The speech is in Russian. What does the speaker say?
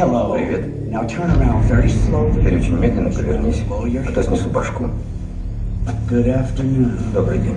Привет. Now turn around very slowly. Теперь очень медленно повернись, а то снесу башку. Good afternoon. Добрый день.